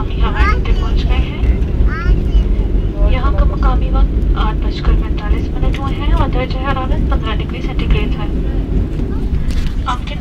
हम यहाँ ड्यूटी पहुँच गए हैं। यहाँ का मुकामी वक्त आठ बजकर पैंतालीस मिनट हुए हैं और दर्ज हरारत पंद्रह डिग्री सेंटीग्रेड है। आपके